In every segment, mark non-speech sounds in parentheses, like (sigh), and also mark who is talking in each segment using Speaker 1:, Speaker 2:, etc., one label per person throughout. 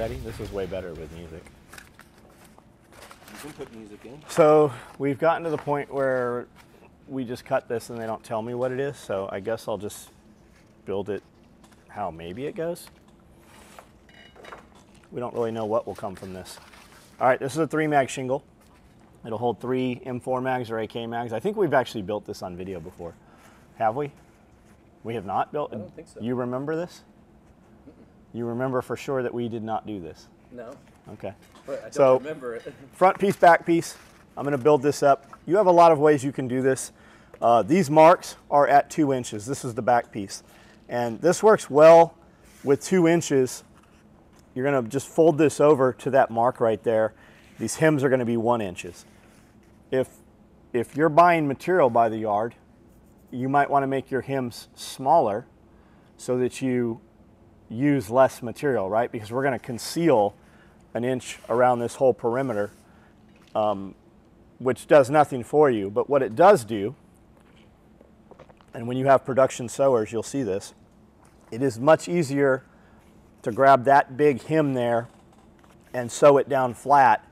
Speaker 1: ready? This is way better with music.
Speaker 2: You can put music in.
Speaker 1: So we've gotten to the point where we just cut this and they don't tell me what it is. So I guess I'll just build it how maybe it goes. We don't really know what will come from this. All right, this is a three mag shingle. It'll hold three M4 mags or AK mags. I think we've actually built this on video before. Have we? We have not built.
Speaker 2: I don't think so.
Speaker 1: You remember this? You remember for sure that we did not do this.
Speaker 2: No,
Speaker 1: Okay.
Speaker 2: but I don't
Speaker 1: So-
Speaker 2: remember it. (laughs)
Speaker 1: front piece, back piece. I'm going to build this up. You have a lot of ways you can do this. Uh, these marks are at two inches. This is the back piece. And this works well with two inches. You're going to just fold this over to that mark right there. These hems are going to be one inches. If, if you're buying material by the yard, you might want to make your hems smaller so that you use less material, right? Because we're going to conceal an inch around this whole perimeter um, which does nothing for you. But what it does do, and when you have production sewers, you'll see this, it is much easier to grab that big hem there and sew it down flat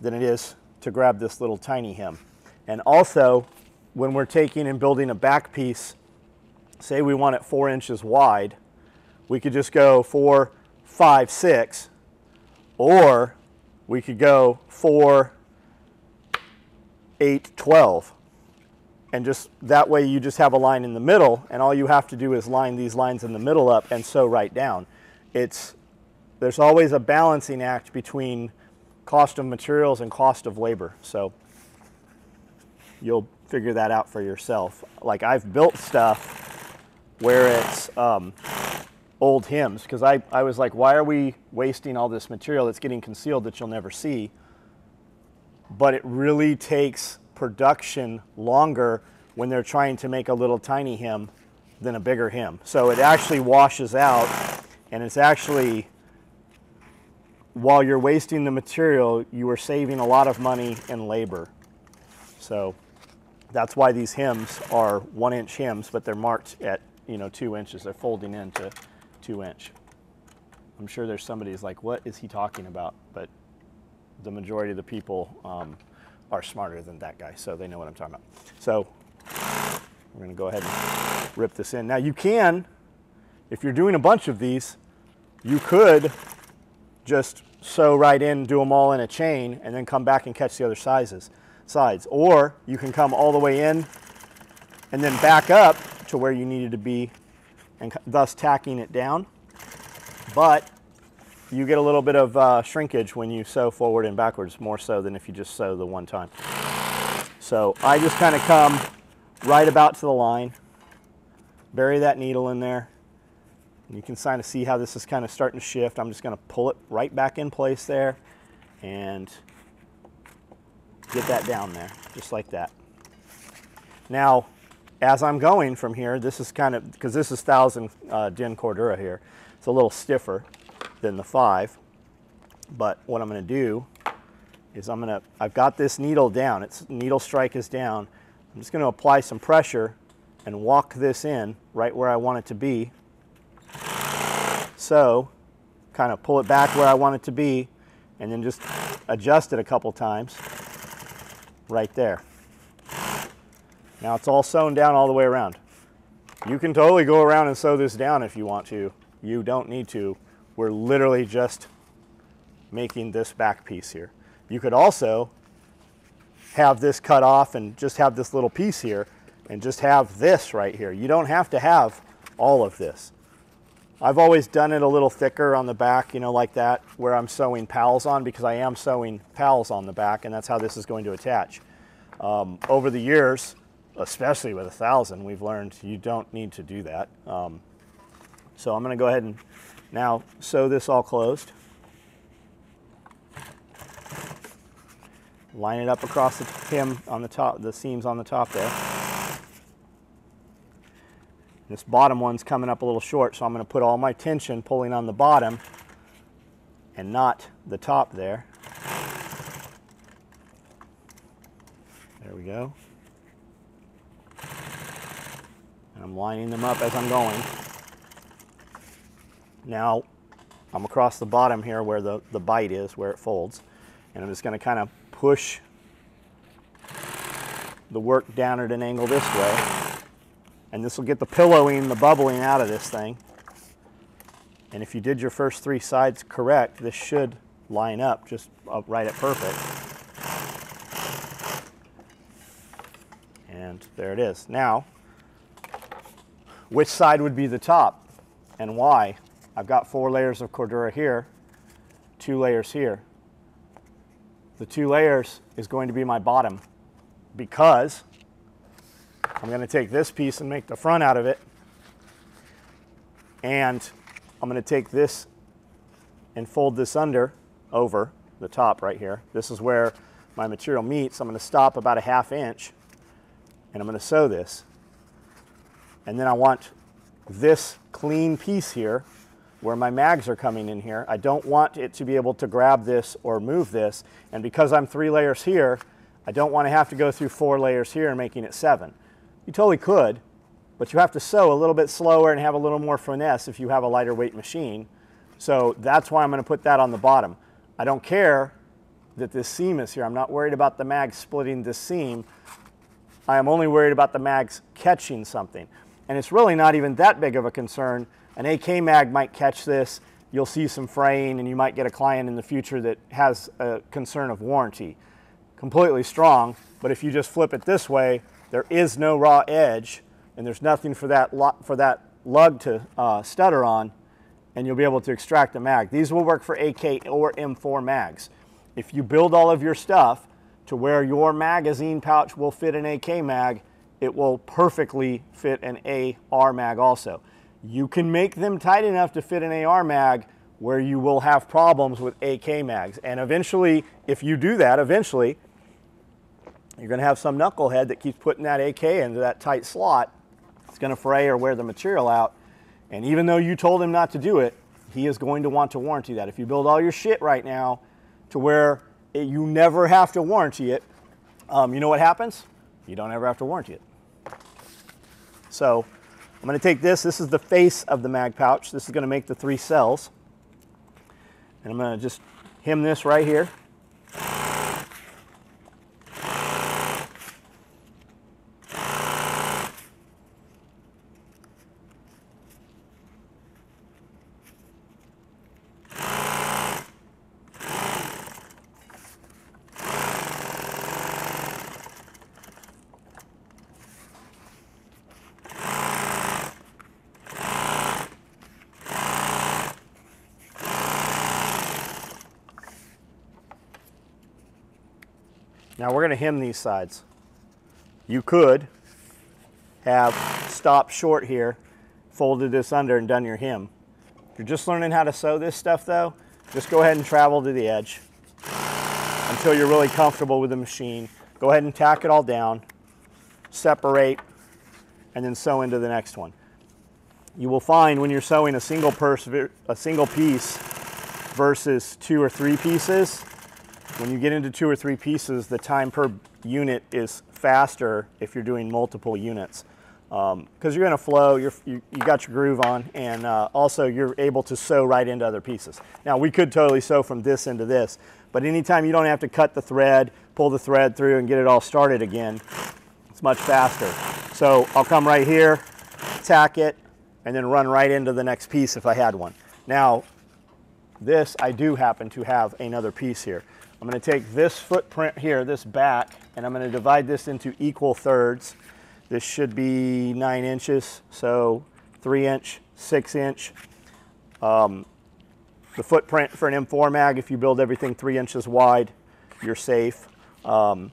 Speaker 1: than it is to grab this little tiny hem. And also, when we're taking and building a back piece, say we want it four inches wide, we could just go four, five, six, or we could go four, 8, 12. And just that way you just have a line in the middle and all you have to do is line these lines in the middle up and sew right down. It's, there's always a balancing act between cost of materials and cost of labor. So you'll figure that out for yourself. Like I've built stuff where it's um, old hymns because I, I was like, why are we wasting all this material that's getting concealed that you'll never see? but it really takes production longer when they're trying to make a little tiny hem than a bigger hem. So it actually washes out and it's actually while you're wasting the material, you are saving a lot of money and labor. So that's why these hems are one inch hems, but they're marked at you know two inches. They're folding into two inch. I'm sure there's somebody who's like, what is he talking about? But the majority of the people um, are smarter than that guy, so they know what I'm talking about. So we're going to go ahead and rip this in. Now you can, if you're doing a bunch of these, you could just sew right in, do them all in a chain, and then come back and catch the other sizes, sides. Or you can come all the way in and then back up to where you needed to be, and thus tacking it down. But you get a little bit of uh, shrinkage when you sew forward and backwards, more so than if you just sew the one time. So I just kind of come right about to the line, bury that needle in there. And you can kind of see how this is kind of starting to shift. I'm just going to pull it right back in place there and get that down there, just like that. Now, as I'm going from here, this is kind of, because this is 1000 uh, DIN Cordura here, it's a little stiffer than the five. But what I'm going to do is I'm going to, I've got this needle down, its needle strike is down. I'm just going to apply some pressure and walk this in right where I want it to be. So, kind of pull it back where I want it to be and then just adjust it a couple times right there. Now it's all sewn down all the way around. You can totally go around and sew this down if you want to. You don't need to. We're literally just making this back piece here. You could also have this cut off and just have this little piece here and just have this right here. You don't have to have all of this. I've always done it a little thicker on the back, you know, like that, where I'm sewing PALS on because I am sewing PALS on the back and that's how this is going to attach. Um, over the years, especially with a thousand, we've learned you don't need to do that. Um, so I'm gonna go ahead and now sew this all closed. Line it up across the hem on the top, the seams on the top there. This bottom one's coming up a little short, so I'm going to put all my tension pulling on the bottom and not the top there. There we go. And I'm lining them up as I'm going. Now, I'm across the bottom here where the, the bite is, where it folds. And I'm just gonna kind of push the work down at an angle this way. And this will get the pillowing, the bubbling out of this thing. And if you did your first three sides correct, this should line up just up right at perfect. And there it is. Now, which side would be the top and why? I've got four layers of Cordura here, two layers here. The two layers is going to be my bottom because I'm going to take this piece and make the front out of it. And I'm going to take this and fold this under over the top right here. This is where my material meets. I'm going to stop about a half inch and I'm going to sew this. And then I want this clean piece here where my mags are coming in here. I don't want it to be able to grab this or move this. And because I'm three layers here, I don't want to have to go through four layers here and making it seven. You totally could, but you have to sew a little bit slower and have a little more finesse if you have a lighter weight machine. So that's why I'm going to put that on the bottom. I don't care that this seam is here. I'm not worried about the mag splitting this seam. I am only worried about the mags catching something. And it's really not even that big of a concern. An AK mag might catch this. You'll see some fraying and you might get a client in the future that has a concern of warranty completely strong, but if you just flip it this way, there is no raw edge and there's nothing for that, for that lug to uh, stutter on and you'll be able to extract the mag. These will work for AK or M4 mags. If you build all of your stuff to where your magazine pouch will fit an AK mag, it will perfectly fit an AR mag also. You can make them tight enough to fit an AR mag where you will have problems with AK mags. And eventually, if you do that, eventually, you're going to have some knucklehead that keeps putting that AK into that tight slot. It's going to fray or wear the material out. And even though you told him not to do it, he is going to want to warranty that. If you build all your shit right now to where it, you never have to warranty it, um, you know what happens? You don't ever have to warranty it. So I'm going to take this. This is the face of the mag pouch. This is going to make the three cells. And I'm going to just hem this right here. To hem these sides. You could have stopped short here, folded this under and done your hem. If you're just learning how to sew this stuff though, just go ahead and travel to the edge until you're really comfortable with the machine. Go ahead and tack it all down, separate, and then sew into the next one. You will find when you're sewing a single, a single piece versus two or three pieces, when you get into two or three pieces, the time per unit is faster if you're doing multiple units. Because um, you're going to flow, you're, you, you got your groove on, and uh, also you're able to sew right into other pieces. Now, we could totally sew from this into this, but anytime you don't have to cut the thread, pull the thread through, and get it all started again, it's much faster. So I'll come right here, tack it, and then run right into the next piece if I had one. Now, this, I do happen to have another piece here. I'm going to take this footprint here, this back, and I'm going to divide this into equal thirds. This should be nine inches, so three inch, six inch. Um, the footprint for an M4 mag, if you build everything three inches wide, you're safe. Um,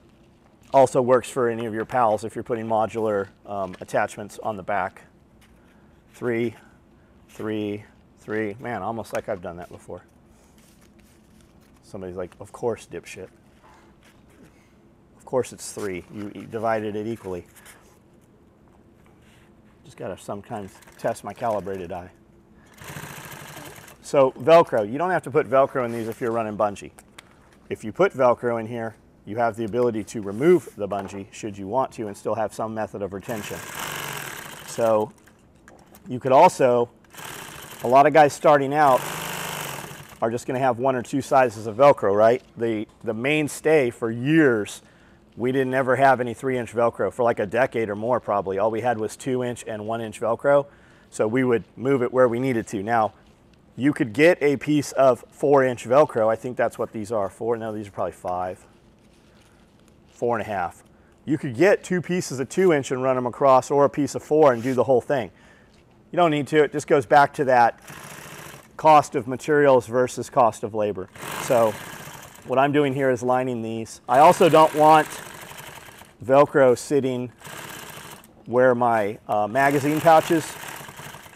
Speaker 1: also works for any of your PALS if you're putting modular um, attachments on the back. Three, three, three. Man, almost like I've done that before. Somebody's like, of course, dipshit. Of course it's three. You, you divided it equally. Just gotta sometimes test my calibrated eye. So Velcro, you don't have to put Velcro in these if you're running bungee. If you put Velcro in here, you have the ability to remove the bungee should you want to and still have some method of retention. So you could also, a lot of guys starting out are just going to have one or two sizes of Velcro, right? The the mainstay for years, we didn't ever have any three inch Velcro for like a decade or more probably. All we had was two inch and one inch Velcro. So we would move it where we needed to. Now, you could get a piece of four inch Velcro. I think that's what these are. Four, no, these are probably five. Four and a half. You could get two pieces of two inch and run them across or a piece of four and do the whole thing. You don't need to, it just goes back to that cost of materials versus cost of labor. So what I'm doing here is lining these. I also don't want Velcro sitting where my uh, magazine pouches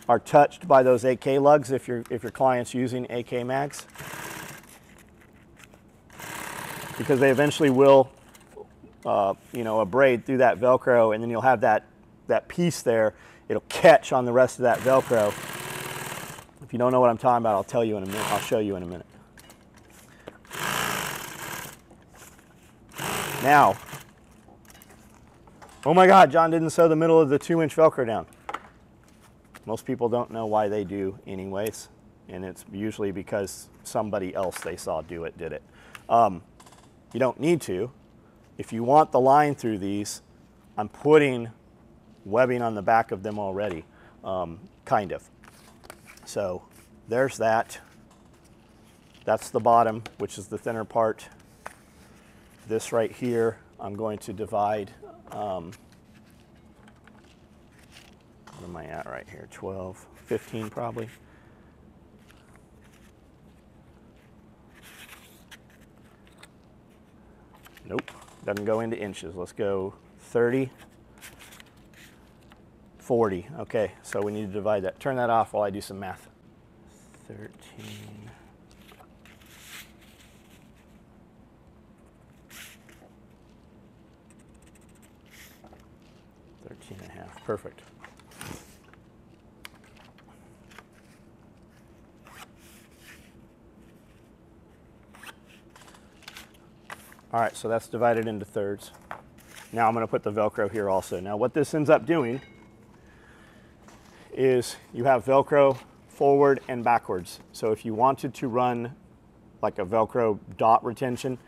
Speaker 1: are touched by those AK lugs if, your if your client's using AK mags. Because they eventually will, uh, you know, abrade through that Velcro and then you'll have that, that piece there. It'll catch on the rest of that Velcro. If you don't know what I'm talking about, I'll tell you in a minute. I'll show you in a minute. Now, oh my God, John didn't sew the middle of the two inch Velcro down. Most people don't know why they do anyways, and it's usually because somebody else they saw do it did it. Um, you don't need to. If you want the line through these, I'm putting webbing on the back of them already, um, kind of. So there's that. That's the bottom, which is the thinner part. This right here, I'm going to divide um, what am I at right here? 12, 15 probably. Nope, doesn't go into inches. Let's go 30, 40. Okay, so we need to divide that. Turn that off while I do some math. 13. Thirteen and a half, perfect. All right, so that's divided into thirds. Now I'm going to put the Velcro here also. Now what this ends up doing is you have Velcro forward and backwards. So if you wanted to run like a Velcro dot retention,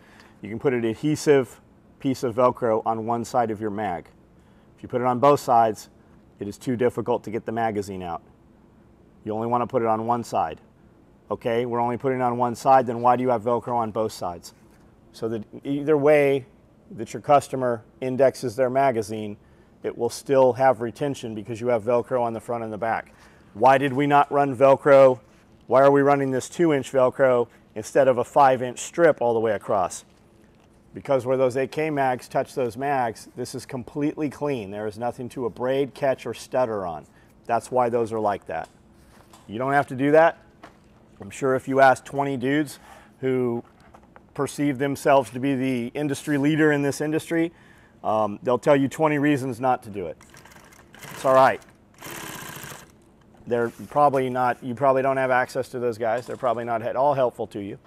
Speaker 1: you can put an adhesive piece of Velcro on one side of your mag. If you put it on both sides, it is too difficult to get the magazine out. You only want to put it on one side. Okay, we're only putting it on one side, then why do you have Velcro on both sides? so that either way that your customer indexes their magazine, it will still have retention because you have Velcro on the front and the back. Why did we not run Velcro? Why are we running this two inch Velcro instead of a five inch strip all the way across? Because where those AK mags touch those mags, this is completely clean. There is nothing to abrade, catch, or stutter on. That's why those are like that. You don't have to do that. I'm sure if you ask 20 dudes who perceive themselves to be the industry leader in this industry, um, they'll tell you 20 reasons not to do it. It's all right. They're probably not, you probably don't have access to those guys. They're probably not at all helpful to you.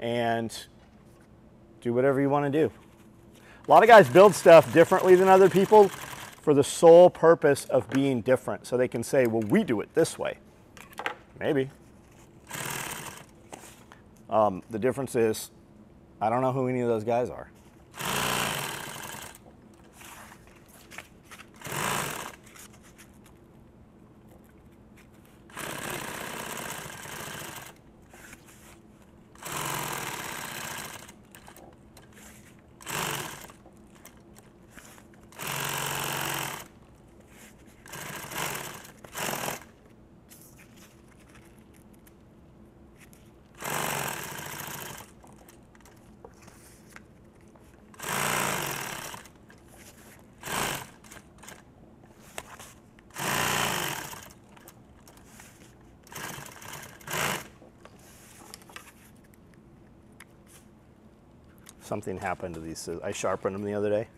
Speaker 1: And do whatever you want to do. A lot of guys build stuff differently than other people for the sole purpose of being different. So they can say, well, we do it this way. Maybe. Um, the difference is I don't know who any of those guys are. Something happened to these. I sharpened them the other day,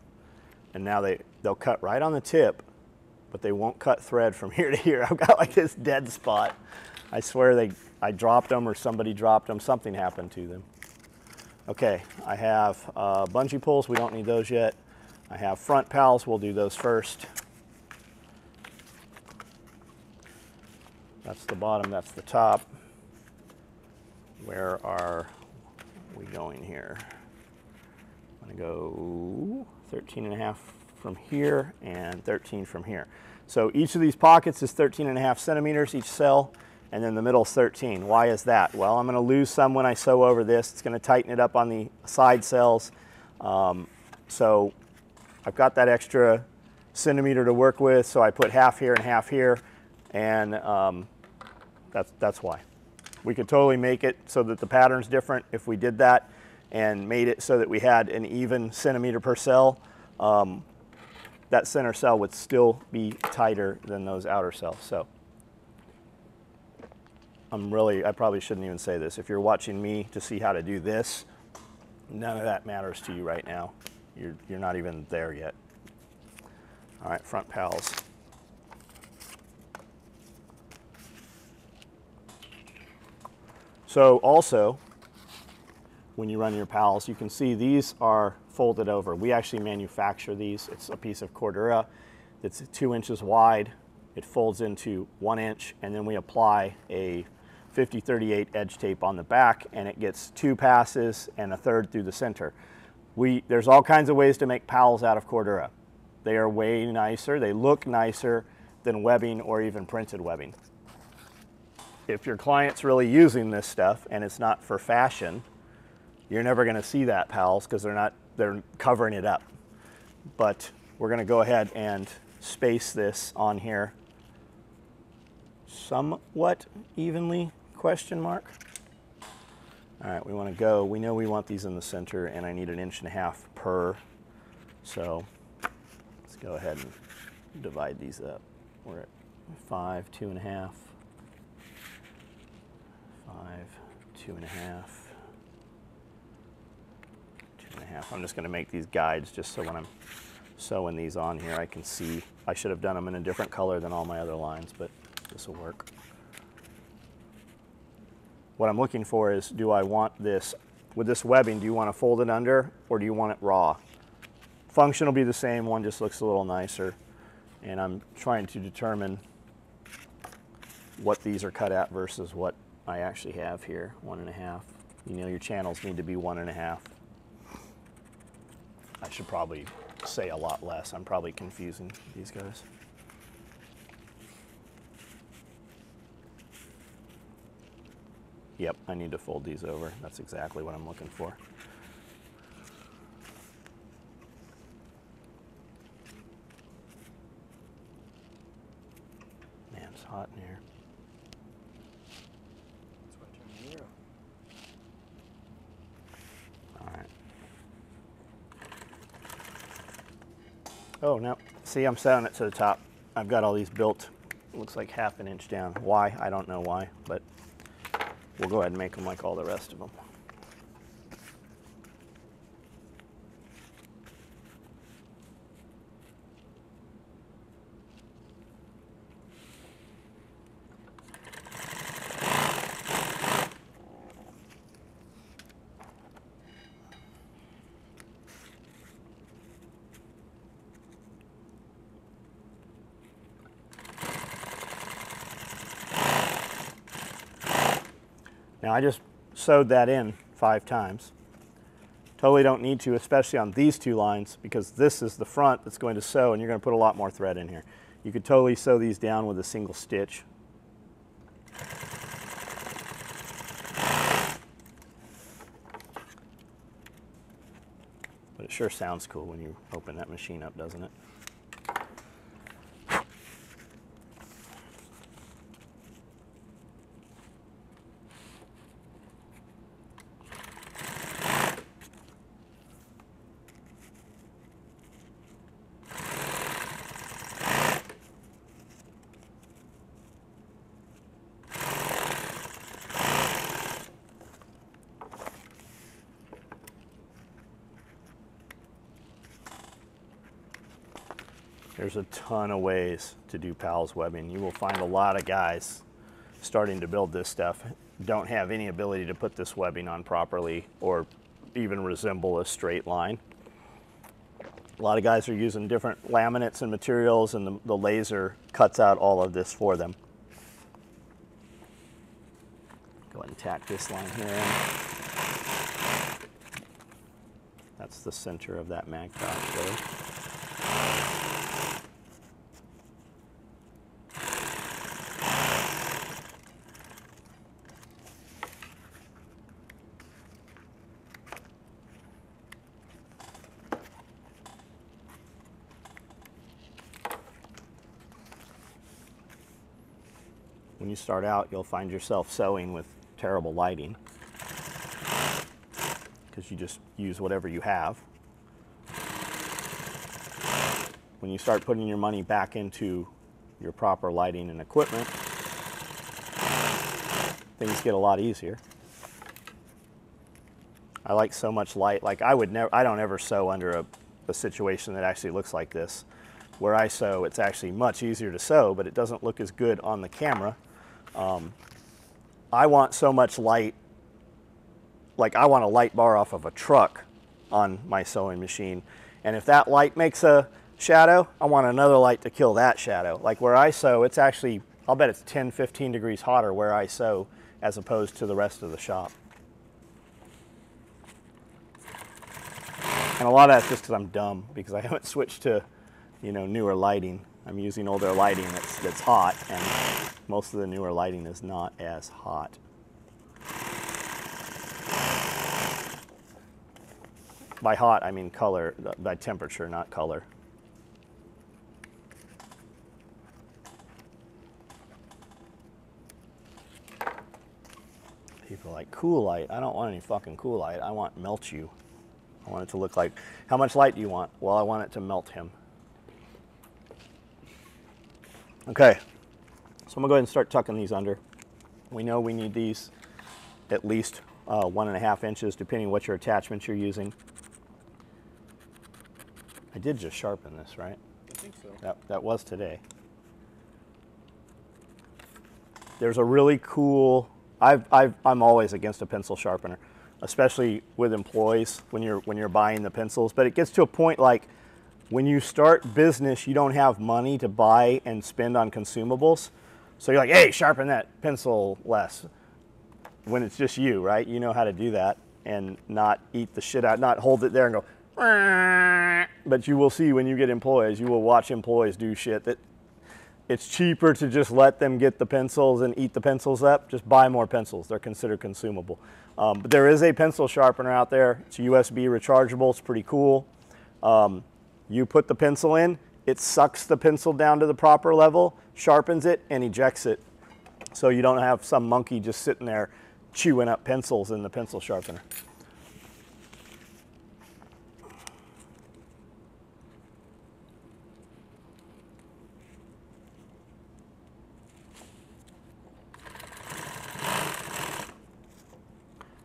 Speaker 1: and now they they'll cut right on the tip, but they won't cut thread from (laughs) here to here. I've got like this dead spot. I swear they I dropped them or somebody dropped them. Something happened to them. Okay, I have uh, bungee pulls. We don't need those yet. I have front PALS. We'll do those first. That's the bottom. That's the top. where are we going here? I'm gonna go 13 and a half from here and 13 from here. So each of these pockets is 13 and a half centimeters each cell, and then the middle is 13. Why is that? Well, I'm gonna lose some when I sew over this. It's gonna tighten it up on the side cells. Um, so I've got that extra centimeter to work with, so I put half here and half here, and um, that's, that's why. We could totally make it so that the pattern's different if we did that and made it so that we had an even centimeter per cell. Um, that center cell would still be tighter than those outer cells. So I'm really, I probably shouldn't even say this. If you're watching me to see how to do this, none of that matters to you right now. You're, you're not even there yet. All right, front PALS. So also, when you run your PALS, you can see these are folded over. We actually manufacture these. It's a piece of Cordura that's two inches wide. It folds into one inch, and then we apply a 5038 edge tape on the back, and it gets two passes and a third through the center. We, there's all kinds of ways to make PALS out of Cordura. They are way nicer. They look nicer than webbing or even printed webbing. If your client's really using this stuff and it's not for fashion, you're never going to see that PALS because they're not they're covering it up. But we're going to go ahead and space this on here somewhat evenly question mark. All right, we want to go. We know we want these in the center, and I need an inch and a half per. So let's go ahead and divide these up. We're at five, two and a half, five, two and a half, and a half. I'm just going to make these guides just so when I'm sewing these on here, I can see. I should have done them in a different color than all my other lines, but this will work. What I'm looking for is, do I want this, with this webbing, do you want to fold it under or do you want it raw? Function will be the same, one just looks a little nicer. And I'm trying to determine what these are cut at versus what I actually have here, one and a half. You know, your channels need to be one and a half. I should probably say a lot less. I'm probably confusing these guys. Yep, I need to fold these over. That's exactly what I'm looking for. Man, it's hot in here.
Speaker 2: That's why I turned the heater on.
Speaker 1: All right. Oh, no. See, I'm setting it to the top. I've got all these built, looks like half an inch down. Why? I don't know why, but we'll go ahead and make them like all the rest of them. I just sewed that in five times. Totally don't need to, especially on these two lines, because this is the front that's going to sew and you're going to put a lot more thread in here. You could totally sew these down with a single stitch. But it sure sounds cool when you open that machine up, doesn't it? There's a ton of ways to do PALS webbing. You will find a lot of guys starting to build this stuff don't have any ability to put this webbing on properly or even resemble a straight line. A lot of guys are using different laminates and materials and the, the laser cuts out all of this for them. Go ahead and tack this line here. That's the center of that mag there. Start out, you'll find yourself sewing with terrible lighting because you just use whatever you have. When you start putting your money back into your proper lighting and equipment, things get a lot easier. I like so much light. Like I would never, I don't ever sew under a, a situation that actually looks like this. Where I sew, it's actually much easier to sew, but it doesn't look as good on the camera. Um, I want so much light, like I want a light bar off of a truck on my sewing machine. And if that light makes a shadow, I want another light to kill that shadow. Like where I sew, it's actually, I'll bet it's 10, 15 degrees hotter where I sew as opposed to the rest of the shop. And a lot of that's just because I'm dumb because I haven't switched to, you know, newer lighting. I'm using older lighting that's, hot, and most of the newer lighting is not as hot. By hot, I mean color, by temperature, not color. People like, cool light. I don't want any fucking cool light. I want melt you. I want it to look like, how much light do you want? Well, I want it to melt him. Okay, so I'm gonna go ahead and start tucking these under. We know we need these at least uh, one and a half inches, depending what your attachments you're using. I did just sharpen this, right?
Speaker 2: I think so.
Speaker 1: That, that was today. There's a really cool, I've, I've, I'm always against a pencil sharpener, especially with employees when you're, when you're buying the pencils. But it gets to a point like when you start business, you don't have money to buy and spend on consumables. So you're like, hey, sharpen that pencil less. When it's just you, right? You know how to do that and not eat the shit out, not hold it there and go, but you will see when you get employees, you will watch employees do shit that it's cheaper to just let them get the pencils and eat the pencils up. Just buy more pencils. They're considered consumable. Um, but there is a pencil sharpener out there. It's USB rechargeable. It's pretty cool. Um, you put the pencil in, it sucks the pencil down to the proper level, sharpens it, and ejects it. So you don't have some monkey just sitting there chewing up pencils in the pencil sharpener.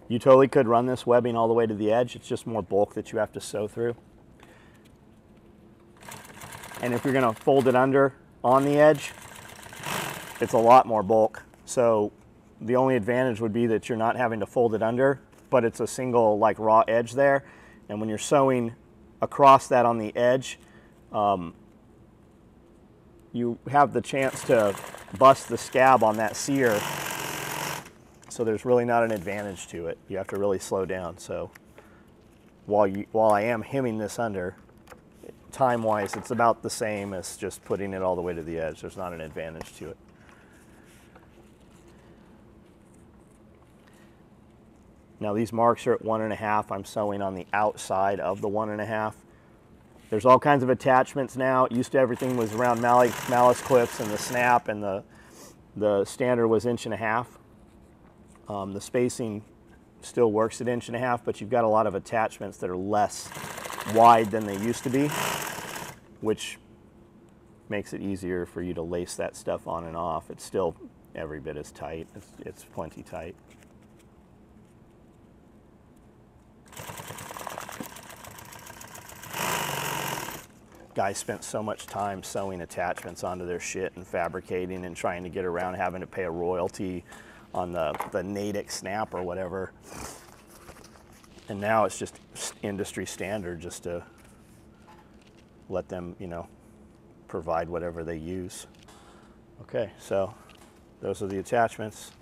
Speaker 1: You totally could run this webbing all the way to the edge. It's just more bulk that you have to sew through. And if you're gonna fold it under on the edge, it's a lot more bulk. So the only advantage would be that you're not having to fold it under, but it's a single like raw edge there. And when you're sewing across that on the edge, um, you have the chance to bust the scab on that sear. So there's really not an advantage to it. You have to really slow down. So while you while I am hemming this under, time wise, it's about the same as just putting it all the way to the edge. There's not an advantage to it. Now these marks are at one and a half. I'm sewing on the outside of the one and a half. There's all kinds of attachments now. Used to everything was around MALICE clips and the snap and the, the standard was inch and a half. Um, the spacing still works at inch and a half, but you've got a lot of attachments that are less wide than they used to be, which makes it easier for you to lace that stuff on and off. It's still every bit as tight. It's, it's plenty tight. Guys spent so much time sewing attachments onto their shit and fabricating and trying to get around having to pay a royalty on the, the Natick snap or whatever. And now it's just industry standard just to let them, you know, provide whatever they use. Okay, so those are the attachments.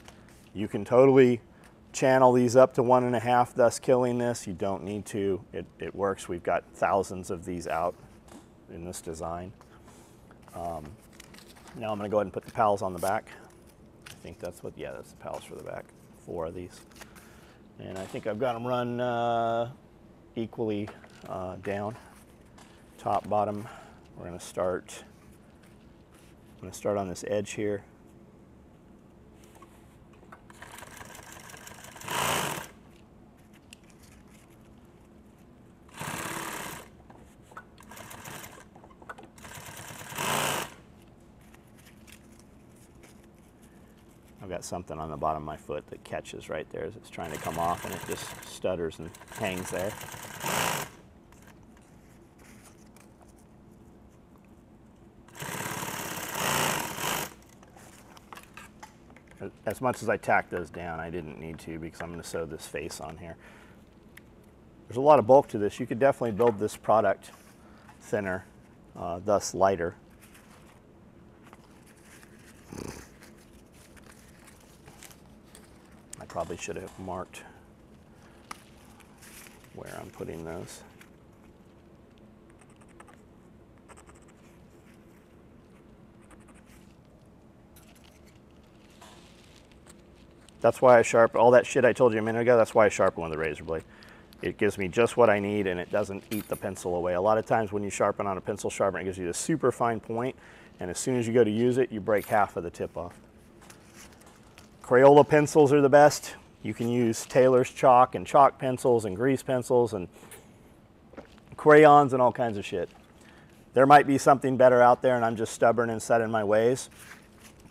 Speaker 1: You can totally channel these up to one and a half, thus killing this. You don't need to. It, it works. We've got thousands of these out in this design. Um, now I'm going to go ahead and put the PALS on the back. I think that's what, yeah, that's the PALS for the back. Four of these. And I think I've got them run uh, equally uh, down, top, bottom. We're to start, I'm to start on this edge here. Got something on the bottom of my foot that catches right there as it's trying to come off and it just stutters and hangs there. As much as I tacked those down, I didn't need to because I'm going to sew this face on here. There's a lot of bulk to this. You could definitely build this product thinner, uh, thus lighter. Probably should have marked where I'm putting those. That's why I sharpen all that shit I told you a minute ago. That's why I sharpen with a razor blade. It gives me just what I need and it doesn't eat the pencil away. A lot of times when you sharpen on a pencil sharpener, it gives you this super fine point, and as soon as you go to use it, you break half of the tip off. Crayola pencils are the best. You can use tailor's chalk and chalk pencils and grease pencils and crayons and all kinds of shit. There might be something better out there and I'm just stubborn and set in my ways,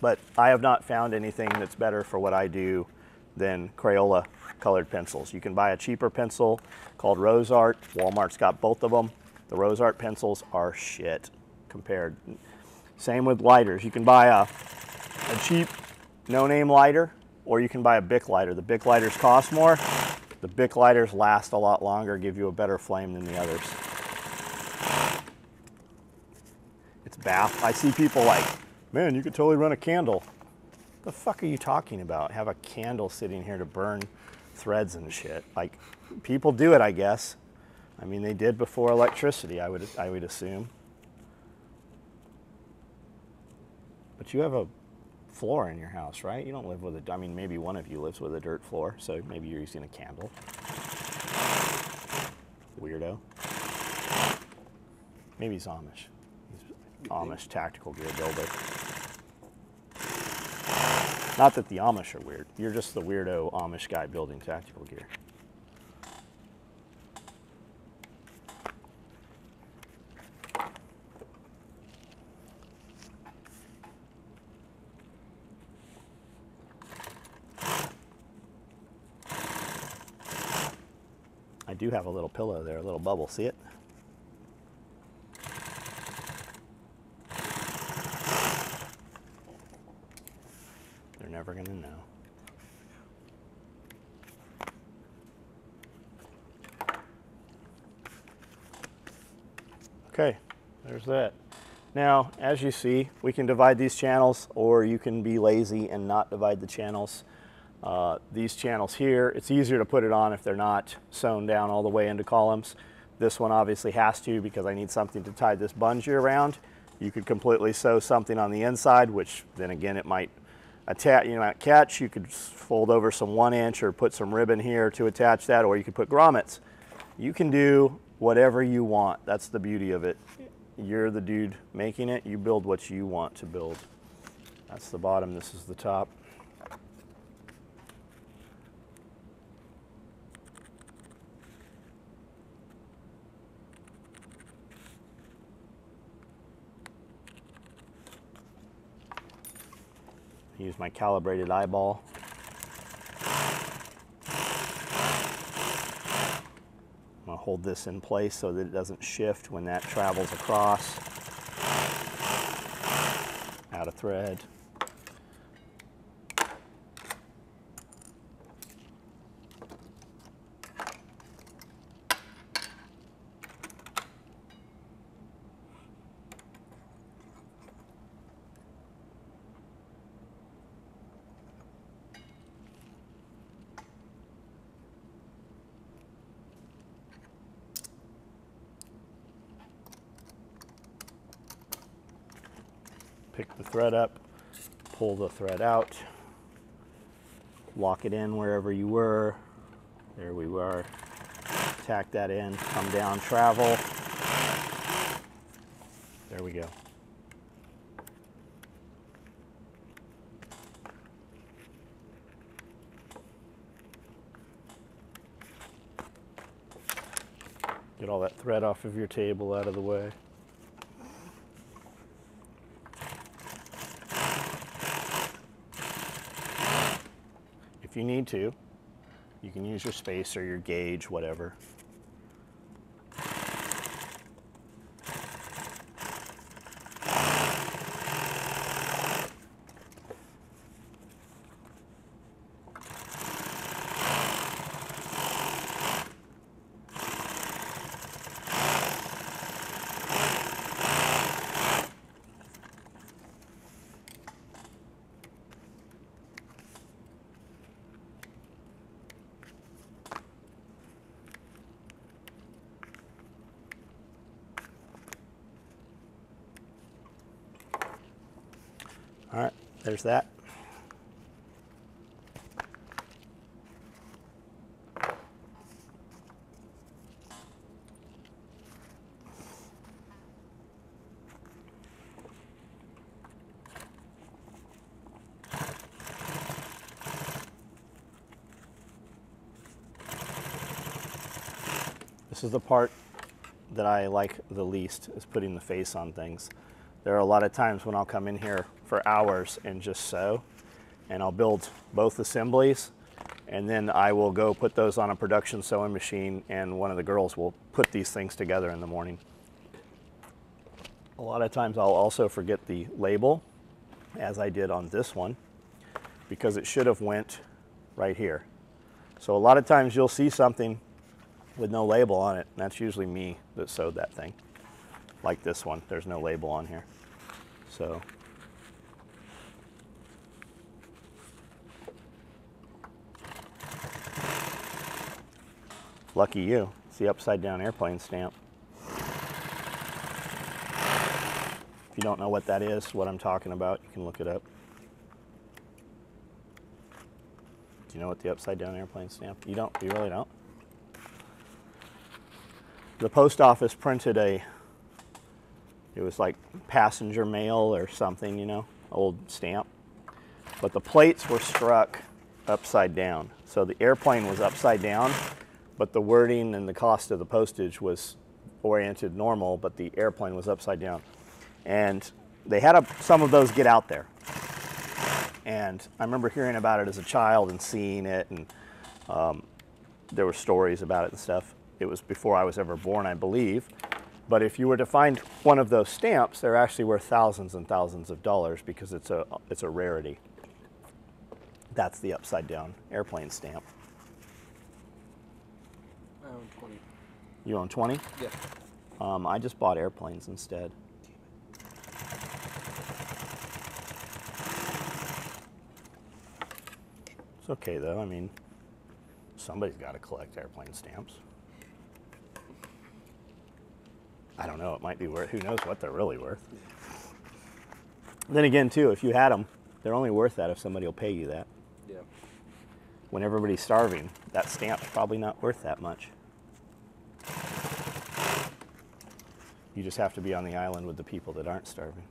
Speaker 1: but I have not found anything that's better for what I do than Crayola colored pencils. You can buy a cheaper pencil called Rose Art. Walmart's got both of them. The Rose Art pencils are shit compared. Same with lighters. You can buy a, a cheap no-name lighter or you can buy a Bic lighter. The Bic lighters cost more. The Bic lighters last a lot longer, give you a better flame than the others. It's bath. I see people like, man, you could totally run a candle. The fuck are you talking about? Have a candle sitting here to burn threads and shit. Like, people do it, I guess. I mean, they did before electricity, I would, I would assume. But you have a floor in your house, right? You don't live with a, I mean, maybe one of you lives with a dirt floor, so maybe you're using a candle. Weirdo. Maybe he's Amish. He's Amish tactical gear builder. Not that the Amish are weird. You're just the weirdo Amish guy building tactical gear. Do have a little pillow there, a little bubble. See it? They're never going to know. Okay, there's that. Now, as you see, we can divide these channels or you can be lazy and not divide the channels. Uh, these channels here, it's easier to put it on if they're not sewn down all the way into columns. This one obviously has to because I need something to tie this bungee around. You could completely sew something on the inside, which then again it might attach, you know, catch. You could fold over some one inch or put some ribbon here to attach that, or you could put grommets. You can do whatever you want. That's the beauty of it. You're the dude making it. You build what you want to build. That's the bottom, this is the top. Use my calibrated eyeball. I'm gonna hold this in place so that it doesn't shift when that travels across. Out of thread. Pick the thread up, pull the thread out, lock it in wherever you were. There we were. Tack that in, come down, travel. There we go. Get all that thread off of your table out of the way. You need to, you can use your spacer, your gauge, whatever. All right, there's that. This is the part that I like the least is putting the face on things. There are a lot of times when I'll come in here for hours and just sew, and I'll build both assemblies, and then I will go put those on a production sewing machine, and one of the girls will put these things together in the morning. A lot of times I'll also forget the label, as I did on this one, because it should have went right here. So a lot of times you'll see something with no label on it, and that's usually me that sewed that thing. Like this one, there's no label on here. So lucky you. It's the upside down airplane stamp. If you don't know what that is, what I'm talking about, you can look it up. Do you know what the upside down airplane stamp? You don't, you really don't? The post office printed a it was like passenger mail or something, you know, old stamp. But the plates were struck upside down. So the airplane was upside down, but the wording and the cost of the postage was oriented normal, but the airplane was upside down. And they had a, some of those get out there. And I remember hearing about it as a child and seeing it, and um, there were stories about it and stuff. It was before I was ever born, I believe. But if you were to find one of those stamps, they're actually worth thousands and thousands of dollars because it's a, it's a rarity. That's the upside down airplane stamp.
Speaker 2: I own 20.
Speaker 1: You own 20?
Speaker 2: Yeah.
Speaker 1: Um, I just bought airplanes instead. It's okay though. I mean, somebody's got to collect airplane stamps. I don't know. It might be worth. Who knows what they're really worth? Then again, too, if you had them, they're only worth that if somebody will pay you that.
Speaker 2: Yeah.
Speaker 1: When everybody's starving, that stamp's probably not worth that much. You just have to be on the island with the people that aren't starving.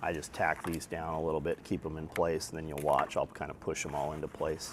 Speaker 1: I just tack these down a little bit, keep them in place, and then you'll watch. I'll kind of push them all into place.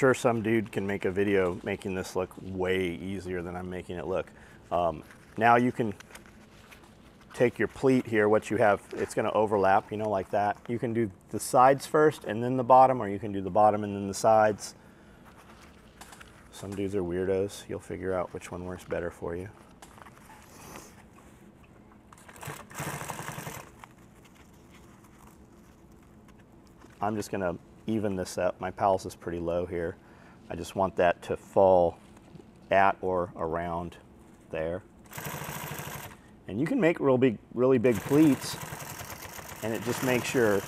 Speaker 1: Sure some dude can make a video making this look way easier than I'm making it look. Um, now you can take your pleat here, what you have, it's gonna overlap, you know, like that. You can do the sides first and then the bottom, or you can do the bottom and then the sides. Some dudes are weirdos. You'll figure out which one works better for you. I'm just gonna even this up. My PALS is pretty low here. I just want that to fall at or around there. And you can make real big, really big pleats, and it just makes your,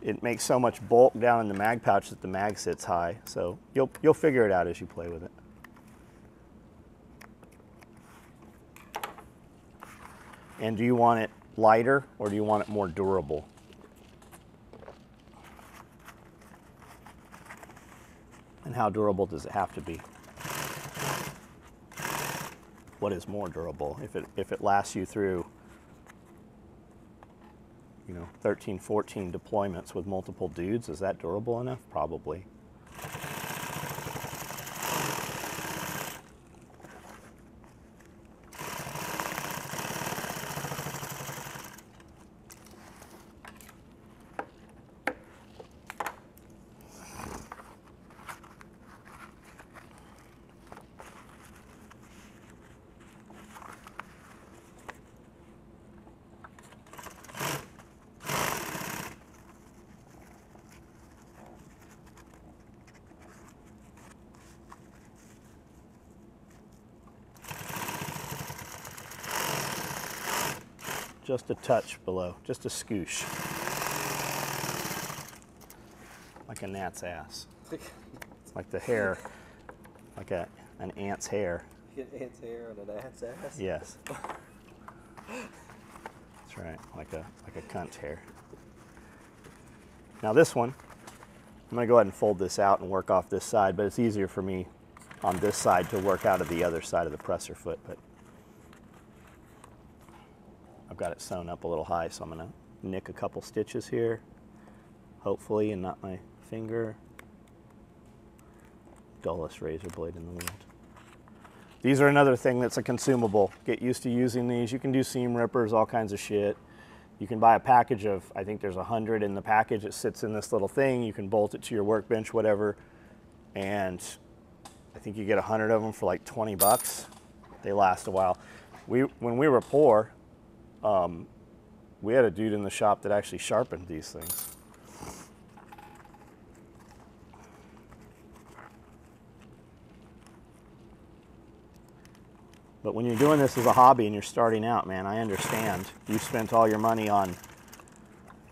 Speaker 1: it makes so much bulk down in the mag pouch that the mag sits high. So you'll, you'll figure it out as you play with it. And do you want it lighter or do you want it more durable? How durable does it have to be? What is more durable? If it, if it lasts you through, you know, 13, 14 deployments with multiple dudes, is that durable enough? Probably. Just a touch below, just a scoosh. Like a gnat's ass. Like the hair, like a, an ant's hair.
Speaker 2: Get ants hair on an ant's ass.
Speaker 1: Yes. That's right, like a like a cunt hair. Now this one, I'm gonna go ahead and fold this out and work off this side, but it's easier for me on this side to work out of the other side of the presser foot, but I've got it sewn up a little high, so I'm gonna nick a couple stitches here, hopefully, and not my finger. Dullest razor blade in the world. These are another thing that's a consumable. Get used to using these. You can do seam rippers, all kinds of shit. You can buy a package of, I think there's a hundred in the package. It sits in this little thing. You can bolt it to your workbench, whatever. And I think you get a hundred of them for like 20 bucks. They last a while. We, when we were poor, um, we had a dude in the shop that actually sharpened these things. But when you're doing this as a hobby and you're starting out, man, I understand. You spent all your money on,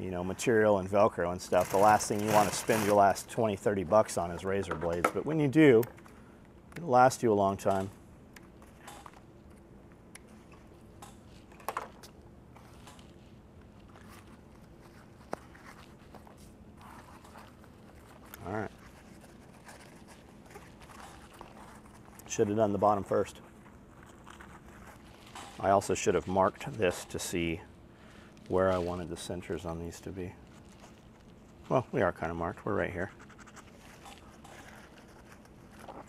Speaker 1: you know, material and Velcro and stuff. The last thing you want to spend your last 20, 30 bucks on is razor blades. But when you do, it'll last you a long time. Should have done the bottom first. I also should have marked this to see where I wanted the centers on these to be. Well, we are kind of marked. We're right here.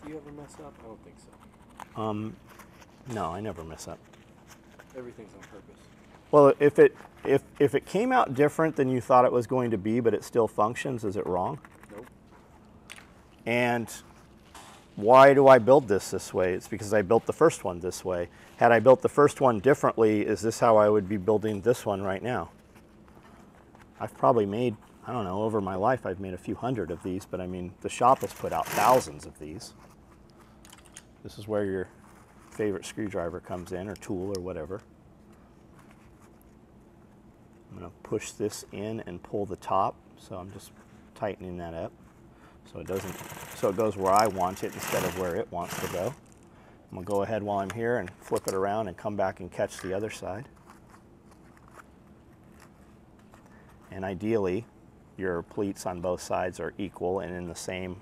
Speaker 2: Do you ever mess up? I don't think so.
Speaker 1: Um, no, I never mess up.
Speaker 2: Everything's on purpose.
Speaker 1: Well, if it if if it came out different than you thought it was going to be, but it still functions, is it wrong?
Speaker 2: Nope.
Speaker 1: And why do I build this this way? It's because I built the first one this way. Had I built the first one differently, is this how I would be building this one right now? I've probably made, I don't know, over my life I've made a few hundred of these, but I mean, the shop has put out thousands of these. This is where your favorite screwdriver comes in, or tool, or whatever. I'm going to push this in and pull the top, so I'm just tightening that up so it doesn't so it goes where I want it instead of where it wants to go. I'm gonna go ahead while I'm here and flip it around and come back and catch the other side. And ideally, your pleats on both sides are equal and in the same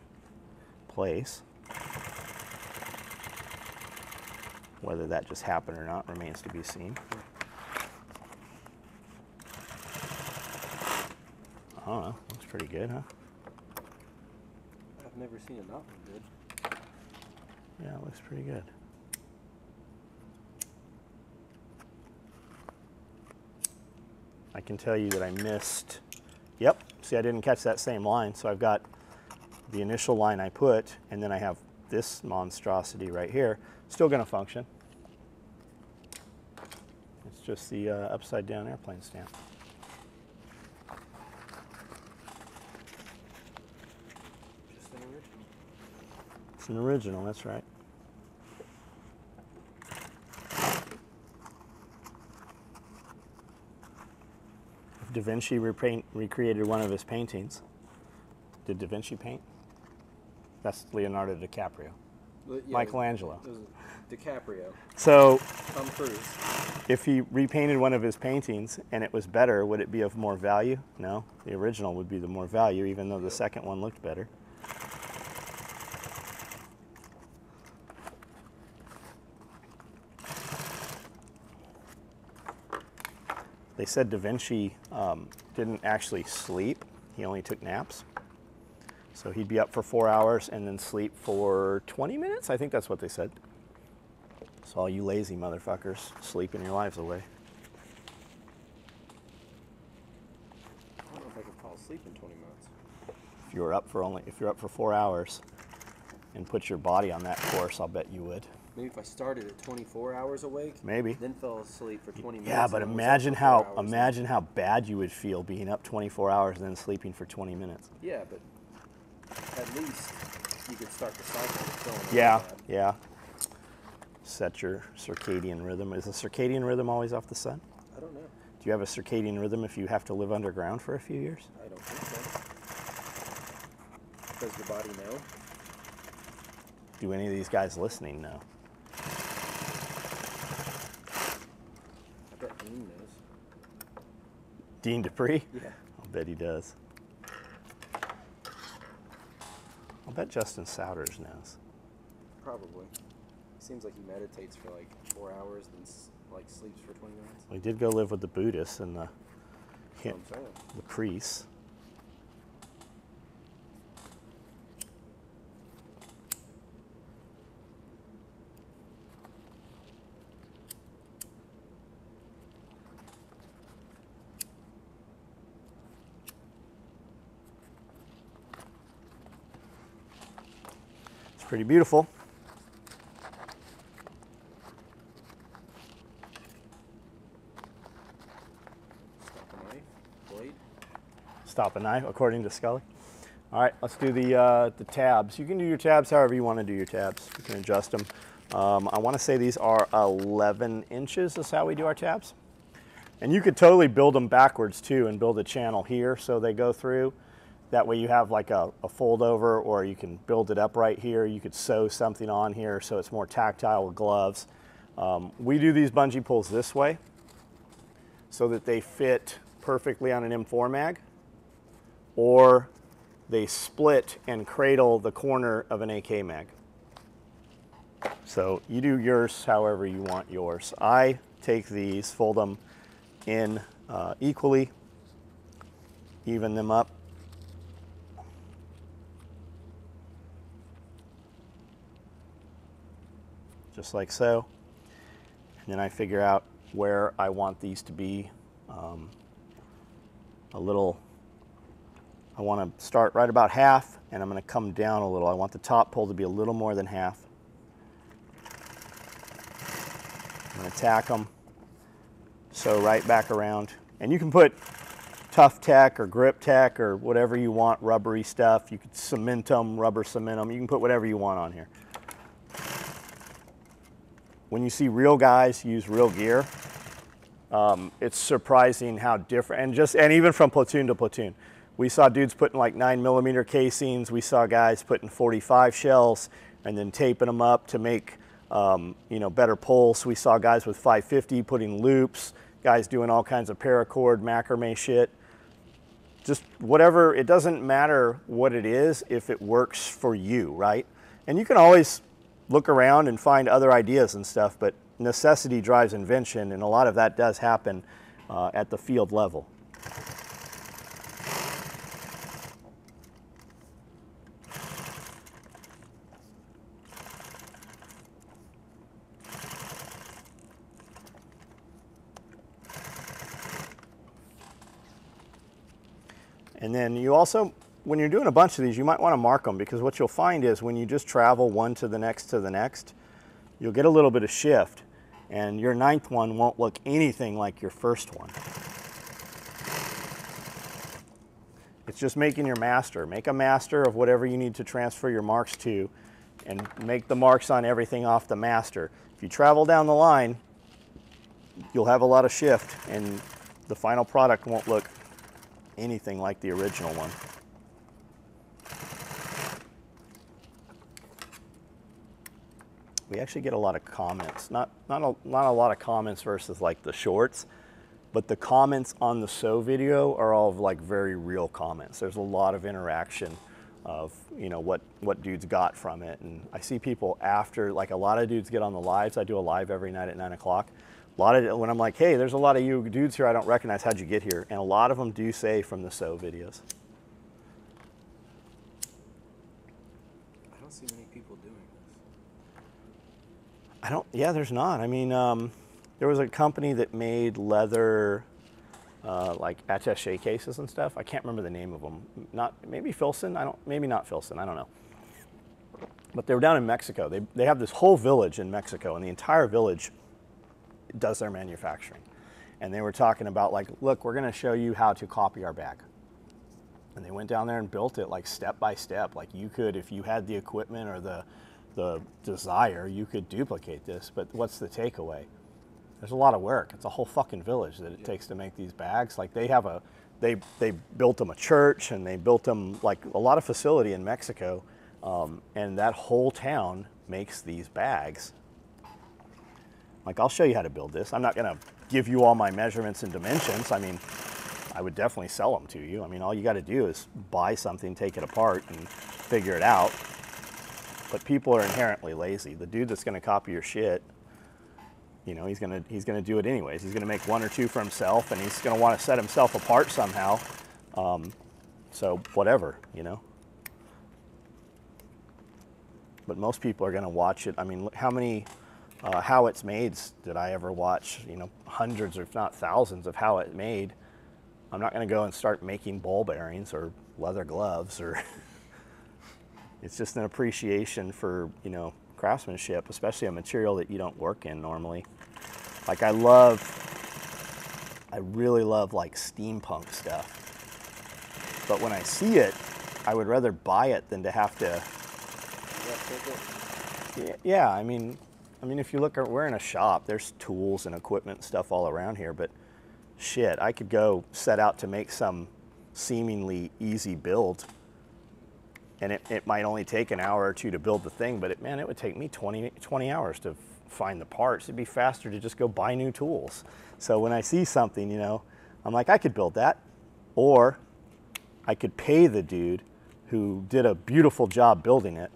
Speaker 1: place. Whether that just happened or not remains to be seen. I don't know. Looks pretty good, huh?
Speaker 2: I've never seen it not look good.
Speaker 1: Yeah, it looks pretty good. I can tell you that I missed. Yep. See, I didn't catch that same line. So I've got the initial line I put, and then I have this monstrosity right here. Still going to function. It's just the uh, upside down airplane stamp.
Speaker 2: Just an original.
Speaker 1: It's an original, that's right. If Da Vinci repaint, recreated one of his paintings, did Da Vinci paint? That's Leonardo DiCaprio.
Speaker 2: Yeah,
Speaker 1: Michelangelo.
Speaker 2: DiCaprio.
Speaker 1: So,
Speaker 2: Tom Cruise.
Speaker 1: if he repainted one of his paintings and it was better, would it be of more value? No, the original would be the more value, even though the second one looked better. They said Da Vinci um, didn't actually sleep, he only took naps. So he'd be up for four hours and then sleep for 20 minutes? I think that's what they said. So, all you lazy motherfuckers sleeping your lives away.
Speaker 2: I don't know if I could fall asleep in 20 minutes.
Speaker 1: If you're up for only if you're up for four hours and put your body on that course, I'll bet you would.
Speaker 2: Maybe if I started at 24 hours awake,
Speaker 1: Maybe.
Speaker 2: then fell asleep for 20 minutes.
Speaker 1: Yeah, but
Speaker 2: and then was up
Speaker 1: imagine how imagine how bad you would feel being up 24 hours and then sleeping for 20 minutes.
Speaker 2: Yeah, but at least you could start the cycle of feeling a
Speaker 1: Yeah, yeah. Set your circadian rhythm. Is the circadian rhythm always off the sun?
Speaker 2: I don't know.
Speaker 1: Do you have a circadian rhythm if you have to live underground for a few years?
Speaker 2: I don't think so. Does your body know?
Speaker 1: Do any of these guys listening know?
Speaker 2: I bet Dean knows.
Speaker 1: Dean Dupree?
Speaker 2: Yeah.
Speaker 1: I'll bet he does. I'll bet Justin Souders knows.
Speaker 2: Probably. Seems like he meditates for like four hours, then like sleeps for 20 minutes.
Speaker 1: We did go live with the Buddhists and the,
Speaker 2: That's what I'm saying.
Speaker 1: the priests. Pretty beautiful.
Speaker 2: Stop a knife, blade.
Speaker 1: Stop a knife, according to Scully. All right, let's do the, uh, the tabs. You can do your tabs however you want to do your tabs. You can adjust them. Um, I want to say these are 11 inches is how we do our tabs. And you could totally build them backwards too and build a channel here so they go through. That way you have like a, a fold over or you can build it up right here. You could sew something on here so it's more tactile with gloves. Um, we do these bungee pulls this way so that they fit perfectly on an M4 mag or they split and cradle the corner of an AK mag. So you do yours however you want yours. I take these, fold them in uh, equally, even them up. Just like so. And then I figure out where I want these to be um, a little I want to start right about half and I'm going to come down a little. I want the top pull to be a little more than half. I'm going to tack them. So right back around. And you can put tough tech or grip tech or whatever you want, rubbery stuff. You could cement them, rubber cement them. You can put whatever you want on here. When you see real guys use real gear, um, it's surprising how different, and just and even from platoon to platoon, we saw dudes putting like nine millimeter casings. We saw guys putting 45 shells and then taping them up to make um, you know better pulls. We saw guys with 550 putting loops. Guys doing all kinds of paracord macrame shit. Just whatever. It doesn't matter what it is if it works for you, right? And you can always look around and find other ideas and stuff, but necessity drives invention, and a lot of that does happen uh, at the field level. And then you also when you're doing a bunch of these, you might want to mark them because what you'll find is when you just travel one to the next to the next, you'll get a little bit of shift and your ninth one won't look anything like your first one. It's just making your master. Make a master of whatever you need to transfer your marks to and make the marks on everything off the master. If you travel down the line, you'll have a lot of shift and the final product won't look anything like the original one. We actually get a lot of comments, not, not, a, not a lot of comments versus like the shorts, but the comments on the sew video are all like very real comments. There's a lot of interaction of you know what what dudes got from it. And i see people after like a lot of dudes get on the lives. I do a live every night at 9 o'clock. A lot of when i'm like hey there's a lot of you dudes here i don't recognize. How'd you get here? And a lot of them do say from the sew videos
Speaker 2: I don't see many people doing this.
Speaker 1: I don't yeah there's not i mean um, there was a company that made leather uh, like attaché cases and stuff. I can't remember the name of them. Not maybe Filson. I don't. Maybe not Filson. I don't know. But they were down in Mexico. They they have this whole village in Mexico, and the entire village does their manufacturing. And they were talking about like, look, we're going to show you how to copy our bag. And they went down there and built it like step by step. Like you could, if you had the equipment or the the desire, you could duplicate this. But what's the takeaway? there's a lot of work. It's a whole fucking village that it yeah. takes to make these bags. Like they have a, they they built them a church and they built them like a lot of facility in Mexico, um, and that whole town makes these bags. Like I'll show you how to build this. I'm not gonna give you all my measurements and dimensions. I mean, I would definitely sell them to you. I mean, all you got to do is buy something, take it apart, and figure it out. But people are inherently lazy. The dude that's going to copy your shit you know, he's gonna he's gonna do it anyways. He's gonna make one or two for himself, and he's gonna want to set himself apart somehow. Um, so whatever, you know. But most people are gonna watch it. I mean, how many uh, how it's made did I ever watch? You know, hundreds, if not thousands, of how it made. I'm not gonna go and start making ball bearings or leather gloves or. (laughs) it's just an appreciation for you know craftsmanship, especially a material that you don't work in normally. Like I love, I really love like steampunk stuff. But when I see it, I would rather buy it than to have to. Yeah, yeah, I mean, I mean, if you look, we're in a shop. There's tools and equipment and stuff all around here, but shit, I could go set out to make some seemingly easy build and it, it might only take an hour or two to build the thing, but it, man, it would take me 20, 20 hours to find the parts. It'd be faster to just go buy new tools. So when I see something, you know, I'm like, I could build that. Or I could pay the dude who did a beautiful job building it.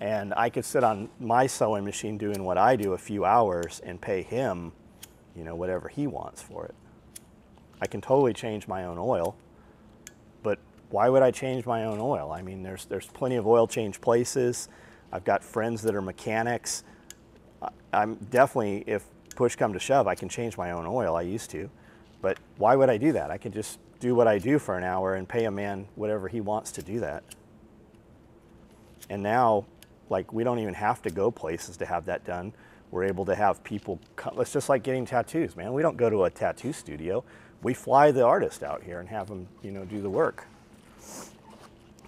Speaker 1: And I could sit on my sewing machine doing what I do a few hours and pay him, you know, whatever he wants for it. I can totally change my own oil why would I change my own oil? I mean, there's, there's plenty of oil change places. I've got friends that are mechanics. I'm definitely, if push come to shove, I can change my own oil. I used to. But why would I do that? I can just do what I do for an hour and pay a man whatever he wants to do that. And now, like, we don't even have to go places to have that done. We're able to have people come. It's just like getting tattoos, man. We don't go to a tattoo studio. We fly the artist out here and have them, you know, do the work.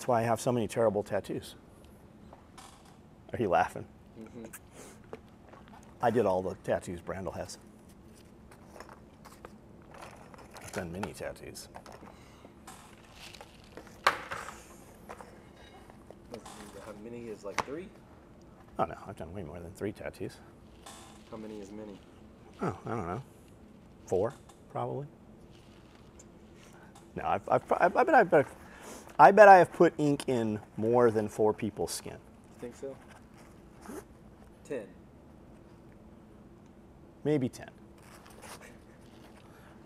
Speaker 1: That's why I have so many terrible tattoos. Are you laughing? Mm-hmm. I did all the tattoos Brandel has. I've done many tattoos.
Speaker 2: How many is like three?
Speaker 1: Oh no, I've done way more than three tattoos.
Speaker 2: How many is many?
Speaker 1: Oh, I don't know. Four, probably. No, I've, I've, I've, I bet I've, I bet I have put ink in more than four people's skin.
Speaker 2: You think so? Ten.
Speaker 1: Maybe ten.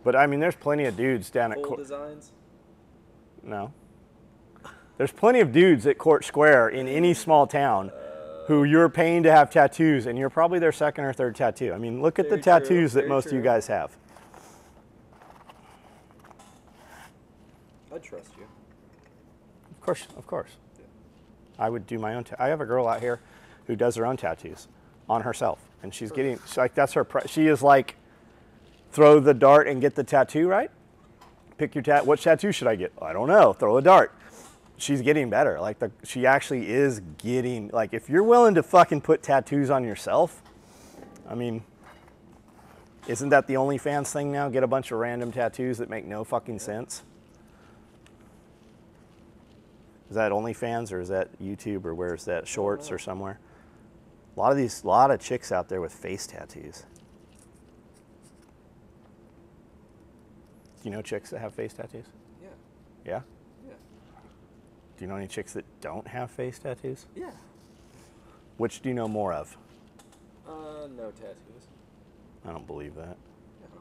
Speaker 1: But I mean, there's plenty of dudes down
Speaker 2: Full
Speaker 1: at Court.
Speaker 2: designs.
Speaker 1: No. There's plenty of dudes at Court Square in any small town who uh, you're paying to have tattoos, and you're probably their second or third tattoo. I mean, look at the tattoos true, that most true. of you guys have.
Speaker 2: I'd trust you.
Speaker 1: Of course, of course. I would do my own. Ta- I have a girl out here who does her own tattoos on herself, and she's getting she's like that's her. She is like, throw the dart and get the tattoo right. Pick your tat. What tattoo should I get? I don't know. Throw a dart. She's getting better. Like the she actually is getting like if you're willing to fucking put tattoos on yourself, I mean. Isn't that the OnlyFans thing now? Get a bunch of random tattoos that make no fucking sense. Is that OnlyFans or is that YouTube or where is that Shorts or somewhere? A lot of these, a lot of chicks out there with face tattoos. Do you know chicks that have face tattoos?
Speaker 2: Yeah.
Speaker 1: Yeah.
Speaker 2: Yeah.
Speaker 1: Do you know any chicks that don't have face tattoos?
Speaker 2: Yeah.
Speaker 1: Which do you know more of?
Speaker 2: Uh, no tattoos.
Speaker 1: I don't believe that.
Speaker 2: No.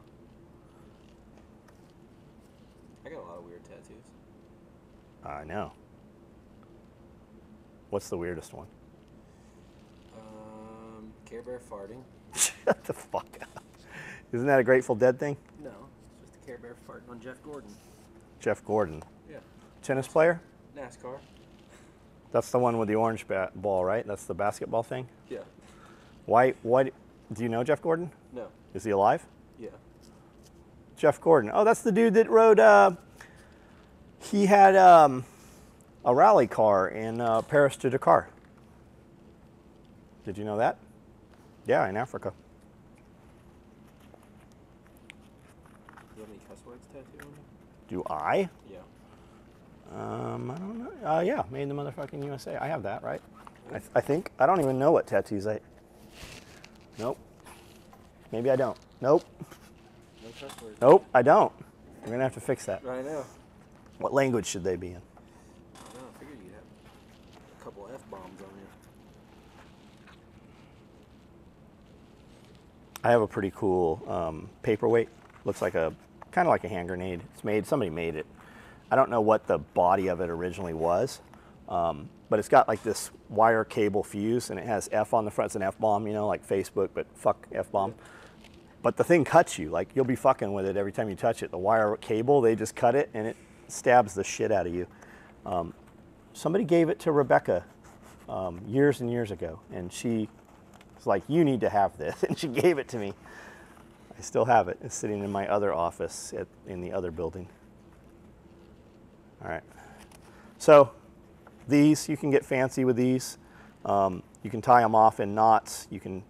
Speaker 2: I got a lot of weird tattoos.
Speaker 1: I know. What's the weirdest one?
Speaker 2: Um, Care Bear farting. (laughs)
Speaker 1: Shut the fuck up. Isn't that a Grateful Dead thing?
Speaker 2: No, it's just a Care Bear farting on Jeff Gordon.
Speaker 1: Jeff Gordon,
Speaker 2: Yeah.
Speaker 1: tennis player.
Speaker 2: NASCAR.
Speaker 1: That's the one with the orange bat- ball, right? That's the basketball thing.
Speaker 2: Yeah.
Speaker 1: Why? Why? Do you know Jeff Gordon?
Speaker 2: No.
Speaker 1: Is he alive?
Speaker 2: Yeah.
Speaker 1: Jeff Gordon. Oh, that's the dude that rode. Uh, he had um, a rally car in uh, Paris to Dakar. Did you know that? Yeah, in Africa.
Speaker 2: Do you have any cuss words tattooed on you?
Speaker 1: Do I?
Speaker 2: Yeah.
Speaker 1: Um, I don't know. Uh, yeah, made in the motherfucking USA. I have that, right? I, th- I think. I don't even know what tattoos I. Nope. Maybe I don't. Nope.
Speaker 2: No cuss words.
Speaker 1: Nope, I don't. We're gonna have to fix that.
Speaker 2: I know.
Speaker 1: What language should they be in?
Speaker 2: I know. I figured you'd have a couple f bombs on you.
Speaker 1: I have a pretty cool um, paperweight. Looks like a kind of like a hand grenade. It's made. Somebody made it. I don't know what the body of it originally was, um, but it's got like this wire cable fuse, and it has F on the front. It's an F bomb, you know, like Facebook, but fuck F bomb. But the thing cuts you. Like you'll be fucking with it every time you touch it. The wire cable, they just cut it, and it stabs the shit out of you. Um, somebody gave it to Rebecca um, years and years ago, and she was like, "You need to have this," (laughs) and she gave it to me. I still have it. It's sitting in my other office at, in the other building. All right. So these, you can get fancy with these. Um, you can tie them off in knots. You can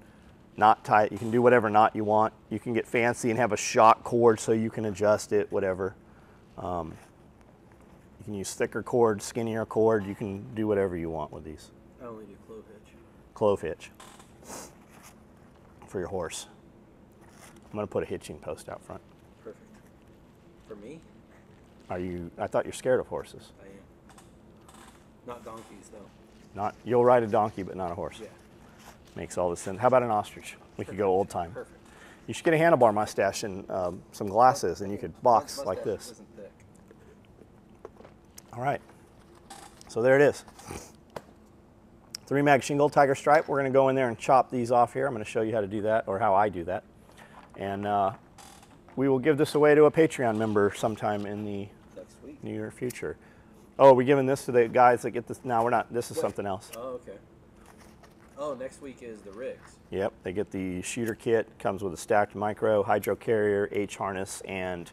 Speaker 1: not tie it. You can do whatever knot you want. You can get fancy and have a shock cord so you can adjust it, whatever. Um, you can use thicker cord, skinnier cord. You can do whatever you want with these.
Speaker 2: I only do clove hitch.
Speaker 1: Clove hitch for your horse. I'm going to put a hitching post out front.
Speaker 2: Perfect. For me,
Speaker 1: Are you? I thought you're scared of horses.
Speaker 2: I am. Not donkeys though.
Speaker 1: Not you'll ride a donkey, but not a horse.
Speaker 2: Yeah.
Speaker 1: Makes all the sense. How about an ostrich? We could go old time.
Speaker 2: Perfect.
Speaker 1: You should get a handlebar mustache and um, some glasses, and you could box like this.
Speaker 2: Isn't thick.
Speaker 1: All right. So there it is. Three mag shingle tiger stripe. We're going to go in there and chop these off here. I'm going to show you how to do that or how I do that. And uh, we will give this away to a Patreon member sometime in the
Speaker 2: Next week.
Speaker 1: near future. Oh, are we giving this to the guys that get this? No, we're not. This is
Speaker 2: Wait.
Speaker 1: something else.
Speaker 2: Oh, okay. Oh, next week is the rigs.
Speaker 1: Yep, they get the shooter kit. Comes with a stacked micro, hydro carrier, H harness, and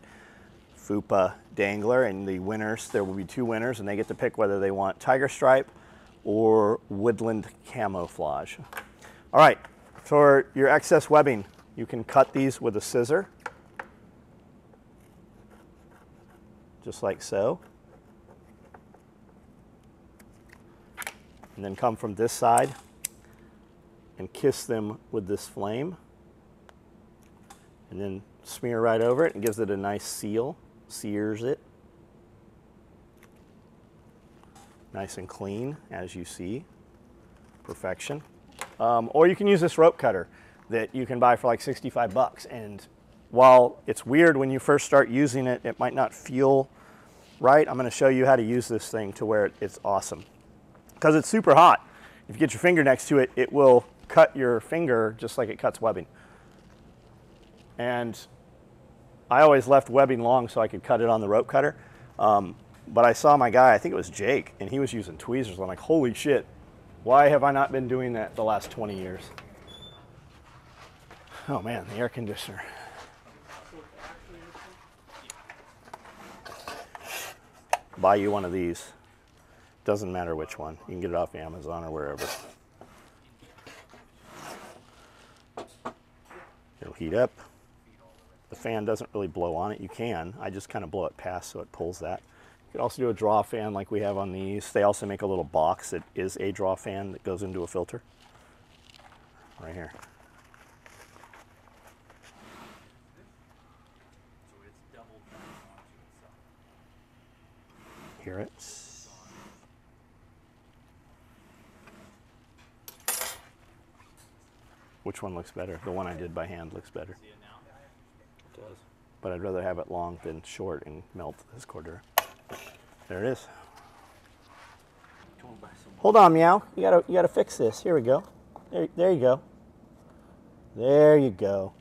Speaker 1: FUPA dangler. And the winners, there will be two winners, and they get to pick whether they want tiger stripe or woodland camouflage. All right, for your excess webbing, you can cut these with a scissor, just like so. And then come from this side and kiss them with this flame. And then smear right over it and gives it a nice seal, sears it. Nice and clean, as you see. Perfection. Um, or you can use this rope cutter that you can buy for like 65 bucks. And while it's weird when you first start using it, it might not feel right. I'm going to show you how to use this thing to where it's awesome. Because it's super hot. If you get your finger next to it, it will cut your finger just like it cuts webbing. And I always left webbing long so I could cut it on the rope cutter. Um, But I saw my guy, I think it was Jake, and he was using tweezers. I'm like, holy shit, why have I not been doing that the last 20 years? Oh man, the air conditioner. Buy you one of these. Doesn't matter which one. You can get it off Amazon or wherever. It'll heat up. The fan doesn't really blow on it. You can. I just kind of blow it past so it pulls that. You could also do a draw fan like we have on these. They also make a little box that is a draw fan that goes into a filter. Right here.
Speaker 3: So it's doubled back onto itself.
Speaker 1: Hear it? Which one looks better? The one I did by hand looks better.
Speaker 2: It does.
Speaker 1: But I'd rather have it long than short and melt this Cordura. There it is.
Speaker 3: Come on, buy some.
Speaker 1: Hold on, meow. You gotta you gotta fix this. Here we go. There, there you go. There you go.
Speaker 2: There he goes.